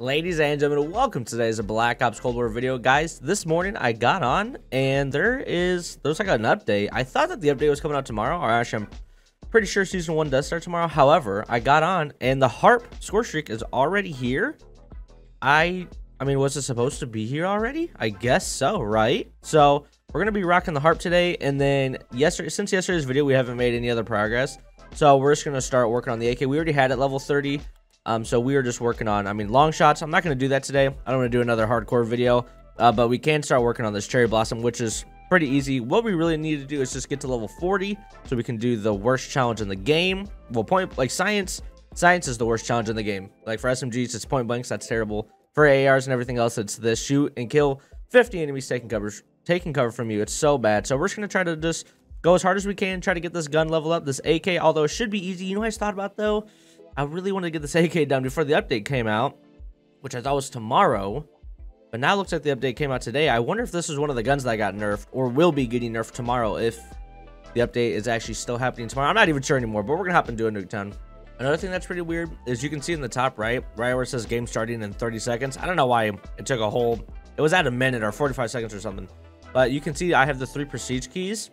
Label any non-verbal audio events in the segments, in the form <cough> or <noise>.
Ladies and gentlemen, welcome to today's Black Ops Cold War video. Guys, this morning I got on and there is, there's like an update. I thought that the update was coming out tomorrow, or actually I'm pretty sure season one does start tomorrow. However, I got on and the HARP score streak is already here. I, I mean, was it supposed to be here already? I guess so, right? So we're going to be rocking the HARP today. And then yesterday, since yesterday's video, we haven't made any other progress. So we're just going to start working on the AK. We already had it level 30. Um, so we are just working on, I mean, long shots. I'm not going to do that today. I don't want to do another hardcore video, uh, but we can start working on this cherry blossom, which is pretty easy. What we really need to do is just get to level 40 so we can do the worst challenge in the game. Well, point like science, science is the worst challenge in the game. Like for SMGs, it's point blanks. That's terrible. For ARs and everything else, it's this shoot and kill 50 enemies taking cover, taking cover from you. It's so bad. So we're just going to try to just go as hard as we can, try to get this gun level up, this AK, although it should be easy. You know what I thought about though? I really wanted to get this AK done before the update came out, which I thought was tomorrow. But now it looks like the update came out today. I wonder if this is one of the guns that got nerfed or will be getting nerfed tomorrow if the update is actually still happening tomorrow. I'm not even sure anymore, but we're going to hop into a Nuketown. Another thing that's pretty weird is you can see in the top right, right where it says game starting in 30 seconds. I don't know why it took a whole, it was at a minute or 45 seconds or something. But you can see I have the three prestige keys.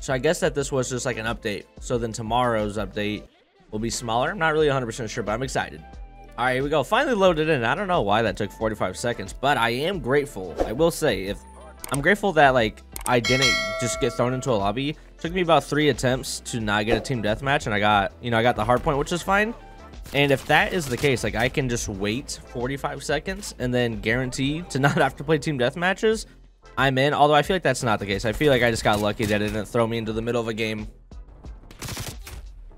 So I guess that this was just like an update. So then tomorrow's update will be smaller. I'm not really 100% sure, but I'm excited. All right, here we go. Finally loaded in. I don't know why that took 45 seconds, but I am grateful. I will say, if I'm grateful that like I didn't just get thrown into a lobby. It took me about three attempts to not get a team deathmatch, and I got you know I got the hard point, which is fine. And if that is the case, like I can just wait 45 seconds and then guarantee to <laughs> not have to play team deathmatches, I'm in. Although I feel like that's not the case. I feel like I just got lucky that it didn't throw me into the middle of a game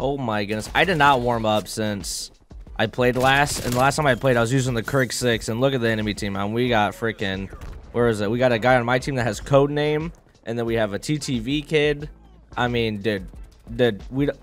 Oh my goodness. I did not warm up since I played last. And the last time I played, I was using the Krig 6. And look at the enemy team, man. We got freaking... Where is it? We got a guy on my team that has code name. And then we have a TTV kid. I mean, dude. Dude, we don't...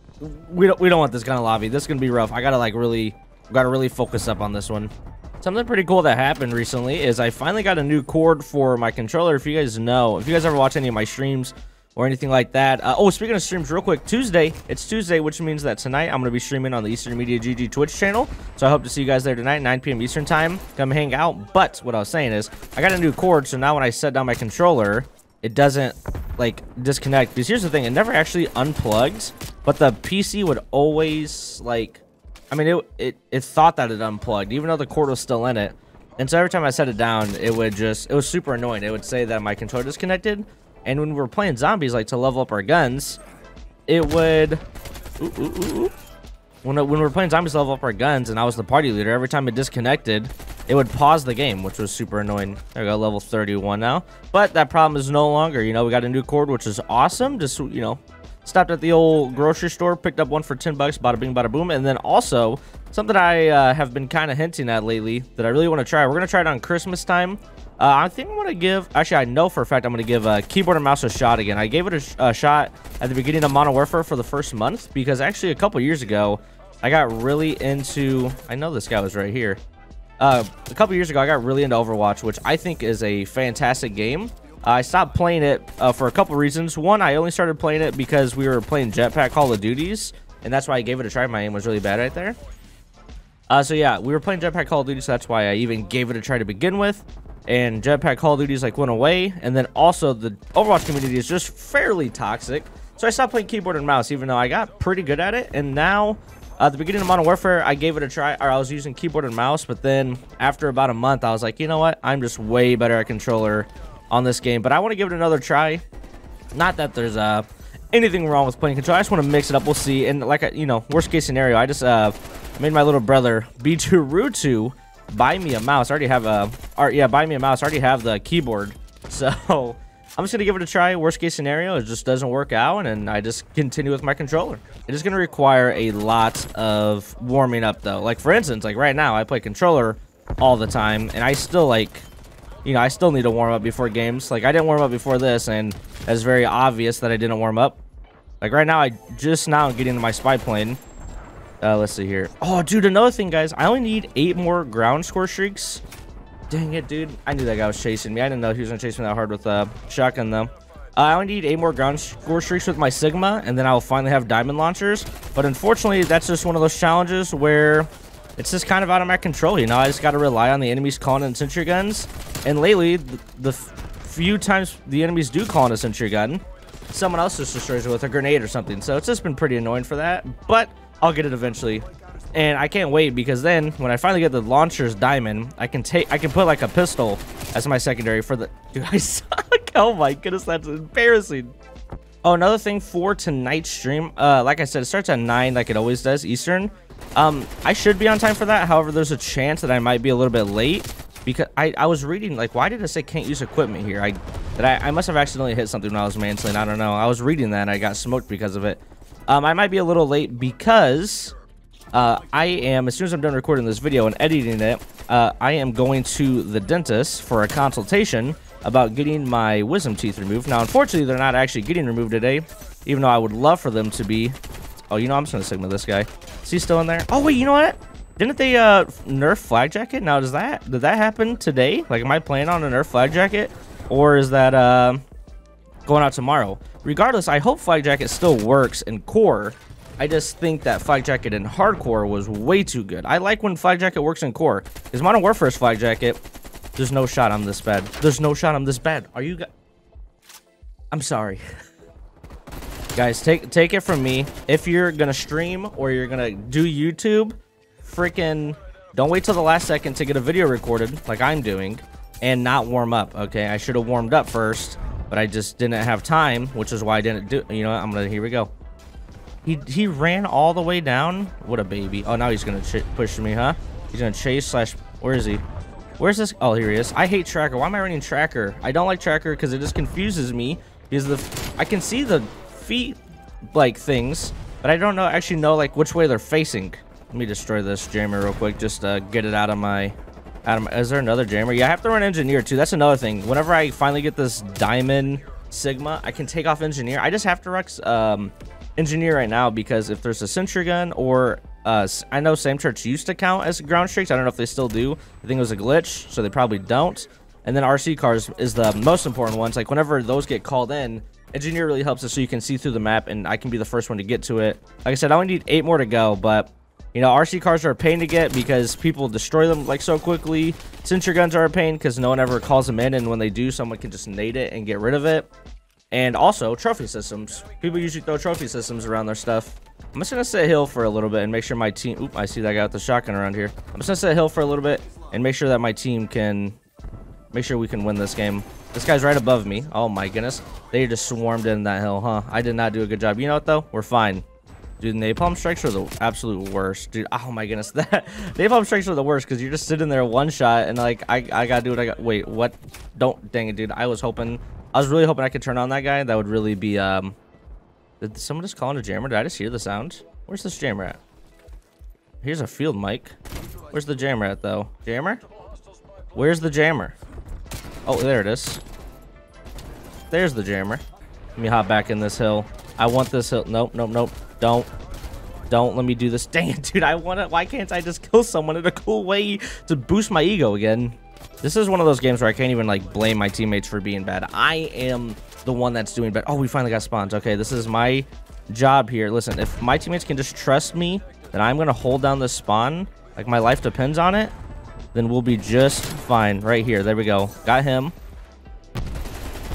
We don't, we don't want this kind of lobby. This is going to be rough. I got to, like, really... Got to really focus up on this one. Something pretty cool that happened recently is I finally got a new cord for my controller. If you guys know, if you guys ever watch any of my streams, or anything like that. Uh, oh, speaking of streams, real quick, Tuesday. It's Tuesday, which means that tonight I'm going to be streaming on the Eastern Media GG Twitch channel. So I hope to see you guys there tonight, 9 p.m. Eastern time. Come hang out. But what I was saying is, I got a new cord, so now when I set down my controller, it doesn't like disconnect. Because here's the thing, it never actually unplugged, but the PC would always like, I mean, it it it thought that it unplugged, even though the cord was still in it. And so every time I set it down, it would just, it was super annoying. It would say that my controller disconnected. And when we were playing zombies, like to level up our guns, it would... Ooh, ooh, ooh, when, when we were playing zombies to level up our guns and I was the party leader, every time it disconnected, it would pause the game, which was super annoying. There we go, level 31 now. But that problem is no longer. You know, we got a new cord, which is awesome. Just, you know, stopped at the old grocery store, picked up one for 10 bucks, bada bing, bada boom. And then also, something I uh, have been kind of hinting at lately that I really want to try. We're going to try it on Christmas time. Uh, I think I'm going to give, actually, I know for a fact I'm going to give uh, keyboard and mouse a shot again. I gave it a, a, shot at the beginning of Modern Warfare for the first month because actually a couple years ago, I got really into, I know this guy was right here. Uh, a couple years ago, I got really into Overwatch, which I think is a fantastic game. I stopped playing it uh, for a couple reasons. One, I only started playing it because we were playing Jetpack Call of Duties, and that's why I gave it a try. My aim was really bad right there. Uh, so yeah, we were playing Jetpack Call of Duty, so that's why I even gave it a try to begin with and Jetpack Call of Duty's like went away. And then also the Overwatch community is just fairly toxic. So I stopped playing keyboard and mouse, even though I got pretty good at it. And now, at the beginning of Modern Warfare, I gave it a try, or I was using keyboard and mouse. But then after about a month, I was like, you know what? I'm just way better at controller on this game. But I want to give it another try. Not that there's uh, anything wrong with playing controller. I just want to mix it up. We'll see. And like, you know, worst case scenario, I just uh, made my little brother B2 Rutu buy me a mouse. I already have a, or yeah, buy me a mouse. I already have the keyboard. <laughs> So I'm just going to give it a try. Worst case scenario, it just doesn't work out and I just continue with my controller. It is going to require a lot of warming up though. Like for instance, like right now I play controller all the time and I still like, you know, I still need to warm up before games. Like I didn't warm up before this and it's very obvious that I didn't warm up. Like right now, I just now getting into my spy plane uh, let's see here. Oh, dude, another thing, guys. I only need eight more ground score streaks. Dang it, dude. I knew that guy was chasing me. I didn't know he was going to chase me that hard with uh, shotgun, though. Uh, I only need eight more ground score streaks with my Cigma, and then I'll finally have diamond launchers. But unfortunately, that's just one of those challenges where it's just kind of out of my control. You know, I just got to rely on the enemies calling in sentry guns. And lately, the, the few times the enemies do call in a sentry gun, someone else just destroys it with a grenade or something. So it's just been pretty annoying for that. But I'll get it eventually. And I can't wait because then when I finally get the launcher's diamond, I can take I can put like a pistol as my secondary for the <laughs> dude I suck. <laughs> Oh my goodness, that's embarrassing. Oh, another thing for tonight's stream, uh, like I said, it starts at 9 like it always does, Eastern. Um, I should be on time for that. However, there's a chance that I might be a little bit late because I, I was reading, like, why did it say can't use equipment here? I that I, I must have accidentally hit something when I was manslaying. I don't know. I was reading that and I got smoked because of it. Um, I might be a little late because uh, I am, as soon as I'm done recording this video and editing it, uh, I am going to the dentist for a consultation about getting my wisdom teeth removed. Now, unfortunately, they're not actually getting removed today, even though I would love for them to be. Oh, you know, I'm just going to Cigma this guy. Is he still in there? Oh, wait, you know what? Didn't they uh, nerf Flak Jacket? Now, does that did that happen today? Like, am I playing on a nerf Flak Jacket? Or is that uh, going out tomorrow? Regardless, I hope Flak Jacket still works in core. I just think that Flak Jacket in hardcore was way too good. I like when Flak Jacket works in core. Because Modern Warfare's Flak Jacket, there's no shot I'm this bed. There's no shot I'm this bed. Are you. I'm sorry. <laughs> guys, take take it from me. If you're going to stream or you're going to do YouTube, freaking don't wait till the last second to get a video recorded like I'm doing and not warm up, okay? I should have warmed up first, but I just didn't have time, which is why I didn't do You know what? I'm going to... Here we go. He, he ran all the way down? What a baby. Oh, now he's going to push me, huh? He's going to chase slash... Where is he? Where's this? Oh, here he is. I hate Tracker. Why am I running Tracker? I don't like Tracker because it just confuses me. Because the I can see the feet, like, things, but I don't know actually know, like, which way they're facing. Let me destroy this jammer real quick. Just uh, get it out of my... My, is there another jammer? Yeah, I have to run Engineer, too. That's another thing. Whenever I finally get this Diamond Cigma, I can take off Engineer. I just have to run um, Engineer right now because if there's a Sentry Gun or... Uh, I know SAM Turret used to count as ground streaks. I don't know if they still do. I think it was a glitch, so they probably don't. And then RC cars is the most important ones. Like, whenever those get called in, Engineer really helps us so you can see through the map, and I can be the first one to get to it. Like I said, I only need eight more to go, but you know, RC cars are a pain to get because people destroy them like so quickly. Sentry guns are a pain because no one ever calls them in, and when they do, someone can just nade it and get rid of it. And also, trophy systems. People usually throw trophy systems around their stuff. I'm just going to sit hill for a little bit and make sure my team... Oop, I see that guy with the shotgun around here. I'm just going to sit hill for a little bit and make sure that my team can... Make sure we can win this game. This guy's right above me. Oh my goodness. They just swarmed in that hill, huh? I did not do a good job. You know what, though? We're fine. Dude, napalm strikes are the absolute worst. Dude, oh my goodness. <laughs> That napalm strikes are the worst because you're just sitting there one shot and like I I gotta do what I got. Wait, what? Don't dang it, dude. I was hoping I was really hoping I could turn on that guy. That would really be um did someone just call in a jammer? Did I just hear the sound? Where's this jammer at? Here's a field mic. Where's the jammer at though? Jammer? Where's the jammer? Oh, there it is. There's the jammer. Let me hop back in this hill. I want this hill. Nope, nope, nope. Don't. Don't let me do this. <laughs> Dang it, dude. I want to. Why can't I just kill someone in a cool way to boost my ego again? This is one of those games where I can't even, like, blame my teammates for being bad. I am the one that's doing bad. Oh, we finally got spawns. Okay, this is my job here. Listen, if my teammates can just trust me that I'm going to hold down this spawn, like my life depends on it, then we'll be just fine. Right here. There we go. Got him.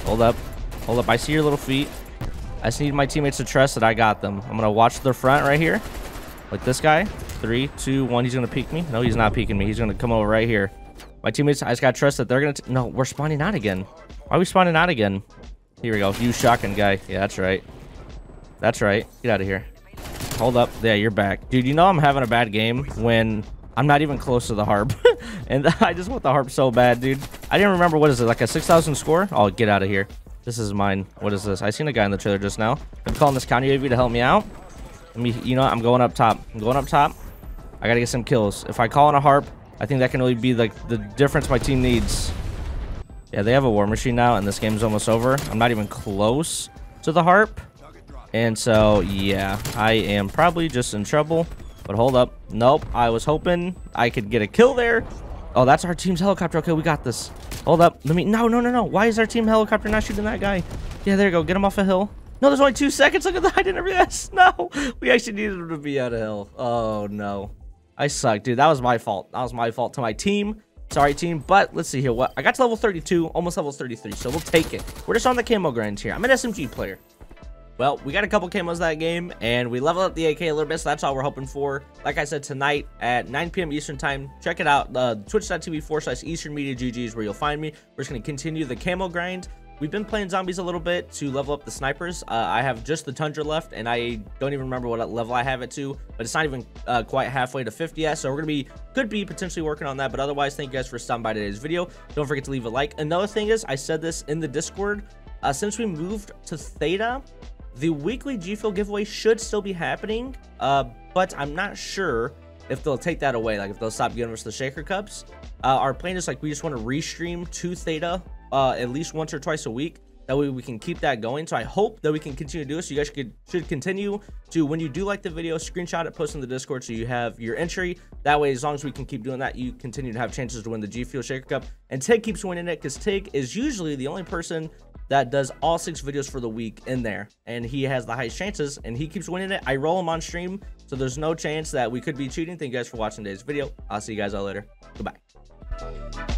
Hold up. Hold up. I see your little feet. I just need my teammates to trust that I got them. I'm going to watch their front right here. Like this guy. Three, two, one. He's going to peek me. No, he's not peeking me. He's going to come over right here. My teammates, I just got to trust that they're going to... No, we're spawning out again. Why are we spawning out again? Here we go. You shotgun guy. Yeah, that's right. That's right. Get out of here. Hold up. Yeah, you're back. Dude, you know I'm having a bad game when I'm not even close to the harp. <laughs> and <laughs> I just want the harp so bad, dude. I didn't remember. What is it? Like a 6,000 score? Oh, get out of here. This is mine. What is this? I seen a guy in the trailer just now. I'm calling this counter UAV to help me out. Let me, you know, what? I'm going up top. I'm going up top. I gotta get some kills. If I call in a harp, I think that can really be like the difference my team needs. Yeah, they have a war machine now, and this game's almost over. I'm not even close to the harp. And so, yeah, I am probably just in trouble. But hold up. Nope, I was hoping I could get a kill there. Oh, that's our team's helicopter. Okay, we got this. Hold up. Let me... No, no, no, no. Why is our team helicopter not shooting that guy? Yeah, there you go. Get him off a hill. No, there's only two seconds. Look at that. I didn't realize. <laughs> No. We actually needed him to be out of hill. Oh, no. I suck, dude. That was my fault. That was my fault to my team. Sorry, team. But let's see here. What I got to level 32, almost level 33. So we'll take it. We're just on the camo grind here. I'm an SMG player. Well, we got a couple camos that game, and we leveled up the AK a little bit, so that's all we're hoping for. Like I said, tonight at 9 p.m. Eastern Time, check it out. Uh, Twitch.tv forward slash Eastern Media GG is where you'll find me. We're just going to continue the camo grind. We've been playing zombies a little bit to level up the snipers. Uh, I have just the Tundra left, and I don't even remember what level I have it to, but it's not even uh, quite halfway to 50 yet, so we're going to be, could be potentially working on that, but otherwise, thank you guys for stopping by today's video. Don't forget to leave a like. Another thing is, I said this in the Discord, uh, since we moved to Theta, the weekly G Fuel giveaway should still be happening, uh, but I'm not sure if they'll take that away, like if they'll stop giving us the Shaker Cups. Uh, our plan is like we just want to restream to Theta uh, at least once or twice a week. That way we can keep that going. So I hope that we can continue to do it. So you guys should, should continue to, when you do like the video, screenshot it, post in the Discord so you have your entry. That way, as long as we can keep doing that, you continue to have chances to win the G Fuel Shaker Cup. And Tig keeps winning it because Tig is usually the only person that does all six videos for the week in there. And he has the highest chances and he keeps winning it. I roll him on stream so there's no chance that we could be cheating. Thank you guys for watching today's video. I'll see you guys all later. Goodbye